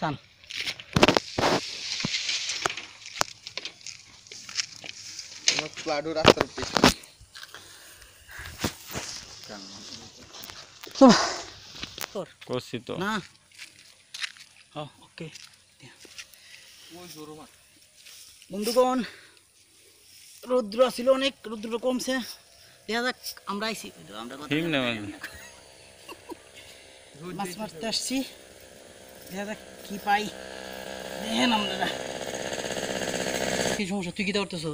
সান আমার প্লাডু রাস্তার উপরে তোর করছি তো না ও ওকে বন্ধুগণ রৌদ্র ছিল অনেক রৌদ্র কমছে। দেখা যাক আমরা আইছি। আমরা কত হিম না মাছ মারতে আসছি। দেখা যাক কি পাই দেখেন আমরা কি সমস্যা? তুই কি করতেছ?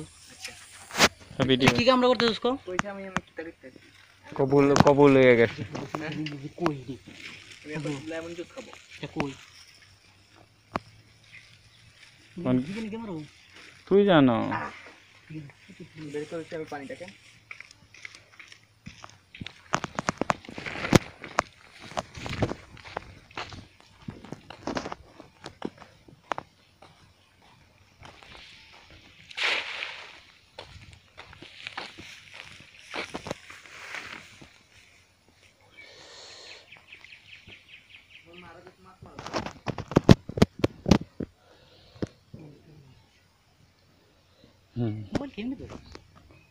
কি আমরা করতেছিস কো? কইছে আমি আমি কিতা কবুল কবুল হয়ে গেছে। কই লেমন জুস খাব। কই? তুই জানো। বের পানিটাকে।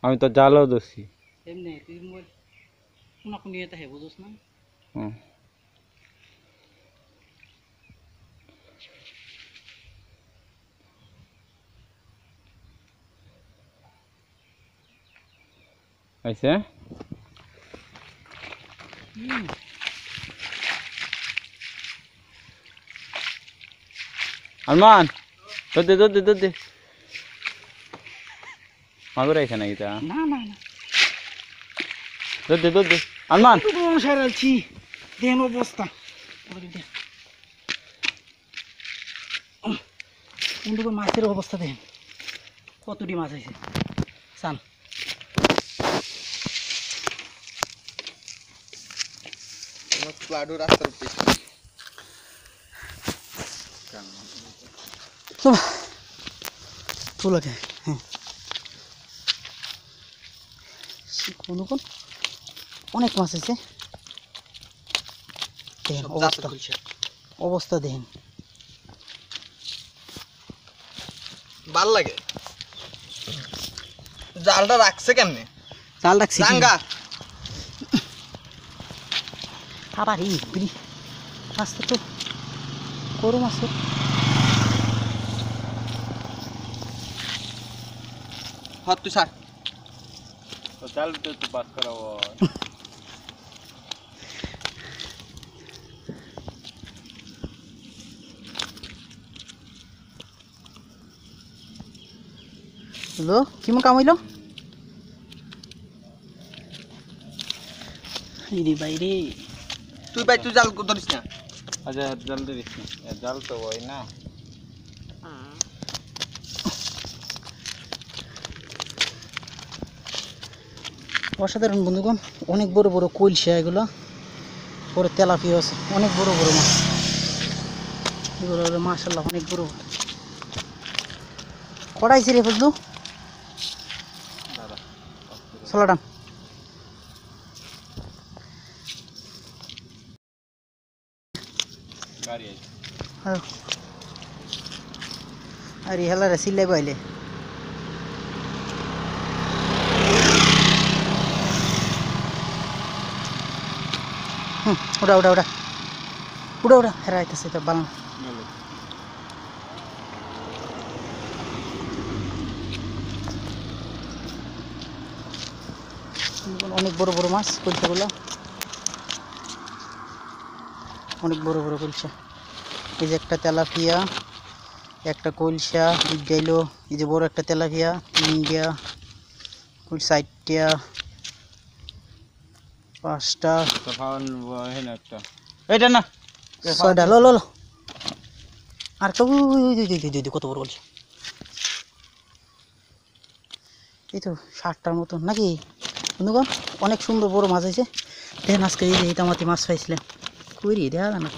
আমি তো জালও দোষী এমনি তুই মোবাইল কোন কোন নিয়ে তাহে বুঝছ না হুম আইছে হুম আরমান দুধ দে দে দুধ দে মাগুর আইছে নাকি তা। না না না। দে দুধ দে আরমান কোন সারালছি দেখেন অবস্থা। কিন্তু মাছের অবস্থা দেখেন। কতটি মাছ আছে প্লাডু রাস্তার হ্যাঁ। কোন কোন অনেক মাছ আছে। দেখেন অবস্থা। অবস্থা দেখেন ভালো লাগে। জালটা রাখছে কেমনে? জাল রাখছি কি? জাঙ্গা আবার এই বিড়ি। আস্তে তো করো মাছ তো। হত তুই ছাড় তো জাল তো একটু পাস করাবো হলো কেমন কামাইলো রে বাইরে তুই ভাই তুই জাল ধরিস না আচ্ছা জাল দিস না জাল তো ওই না। অসাধারণ বন্ধুগণ অনেক বড় বড় কইলসা এগুলো। বড় তেলাপিয়া আছে অনেক বড় বড় মাছ। এগুলো হলো মাশাল্লাহ অনেক বড় বড়। কড়াইছে রে ফজলু দাদা ষোলোটা গাড়ি আছে আরে হেলারে সিলাই পাইলে হুম ওটা ওটা ওটা ওটা ওটা হেরাইতেছে এটা বালান। অনেক বড় বড় মাছ কলসাগুলো অনেক বড় বড় কলসা এই যে একটা তেলাপিয়া একটা কলসা গেলো এই যে বড় একটা তেলাপিয়া তিনটা কুল পাঁচটা। লো লো আর ওই, কত বড় কলসা এই তো ষাটটার নাকি? বন্ধুগণ অনেক সুন্দর বড় মাছ আছে দেখেন আজকে এই যে এই মাছ পাইছিলেন কইরি দেখা না।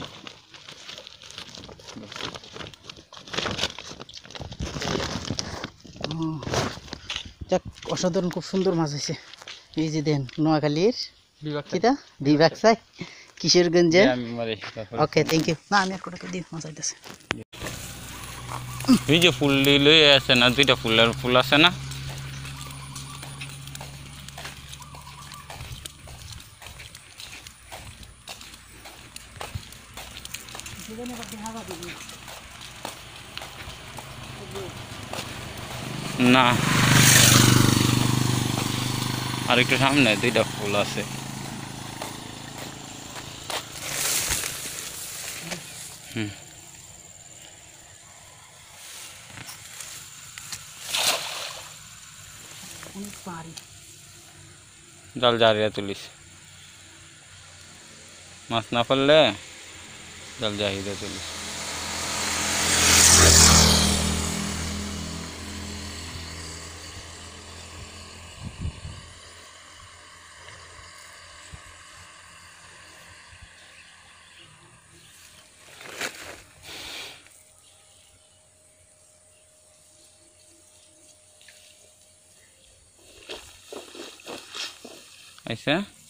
যাক অসাধারণ খুব সুন্দর মাছ হয়েছে। এই যে দেন নোয়াখালীর কিতা? বিভাগ কিশোরগঞ্জে। ওকে থ্যাংক ইউ না আমি আর কোটাকে দিই মাছ আইতেছে। এই যে ফুল লই আছে না দুইটা ফুলের ফুল আছে না? না আর একটু সামনে দুইটা ফুল আছে হুম অনেক পাহাড়ি জাল জারিয়া তুলিস মাছ না পড়লে चल जा इधर ऐसा?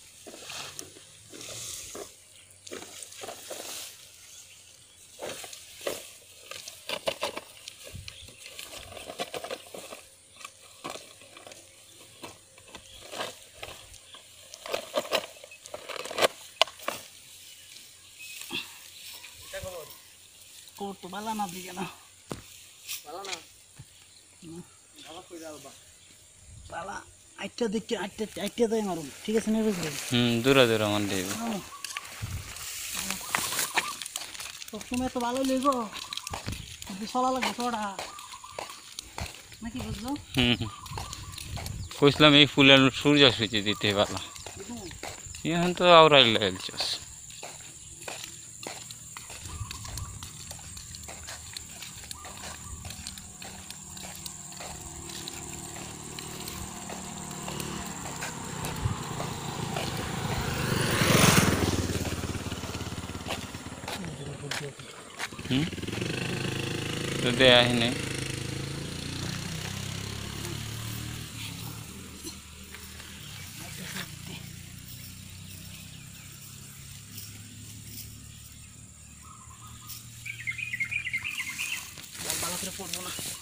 তো বালা না দিকে না। বালা আইটা দেখে আইটা আইটা দেয় মারুন ঠিক আছে নেবে হুম দূরে দূরে মান দিব। সবসময় তো ভালো লেগো কিন্তু চলা লাগে চড়া। নাকি বুঝলো হুম হুম। কইছিলাম এই ফুলের সূর্য সূচি দিতে ভালো এখন তো আওরাই লাগছস তো দেয়া হয়নি ভালো পড়ব না।